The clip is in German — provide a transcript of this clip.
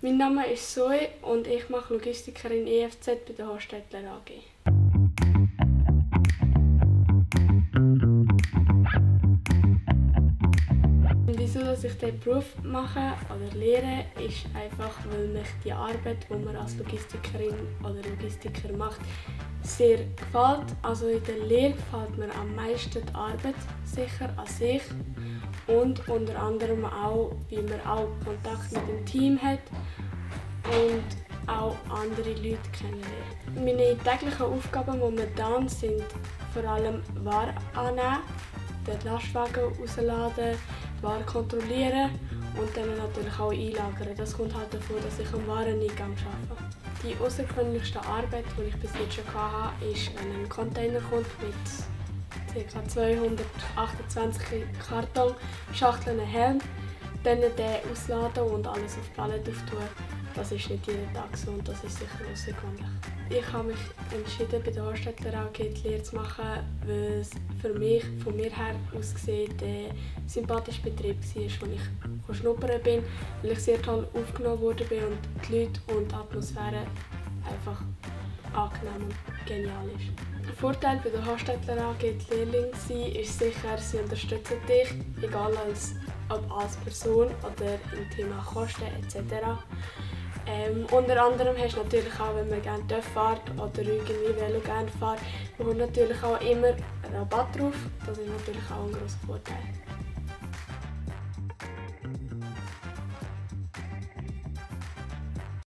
Mein Name ist Zoe und ich mache Logistikerin EFZ bei der Hostetler AG. Wieso ich diesen Beruf mache oder lehre, ist einfach, weil mich die Arbeit, die man als Logistikerin oder Logistiker macht, sehr gefällt. Also in der Lehre gefällt mir am meisten die Arbeit sicher an sich und unter anderem auch, wie man auch Kontakt mit dem Team hat und auch andere Leute kennenlernt. Meine täglichen Aufgaben momentan sind vor allem Ware annehmen, den Lastwagen rausladen, Ware kontrollieren und dann natürlich auch einlagern. Das kommt halt davon, dass ich am Wareneingang arbeite. Die außergewöhnlichste Arbeit, die ich bis jetzt schon hatte, ist, ein Container kommt mit ca. 228 Kartonschachteln Helm, dann den ausladen und alles auf die Palette auftun. Das ist nicht jeden Tag so und das ist sicher außergewöhnlich. Ich habe mich entschieden, bei der Hostetler AG die Lehre zu machen, weil es für mich, von mir her aus gesehen, der sympathische Betrieb war, wo ich schnuppern bin, weil ich sehr toll aufgenommen wurde und die Leute und die Atmosphäre einfach angenehm und genial ist. Der Vorteil bei der Hostetler AG die Lehrling sein ist sicher, sie unterstützen dich, egal als, ob als Person oder im Thema Kosten etc. Ähm, unter anderem hast du natürlich auch, wenn man gerne fährt oder irgendwie Velo gerne fährt, bekommt natürlich auch immer Rabatt drauf. Das ist natürlich auch ein großer Vorteil.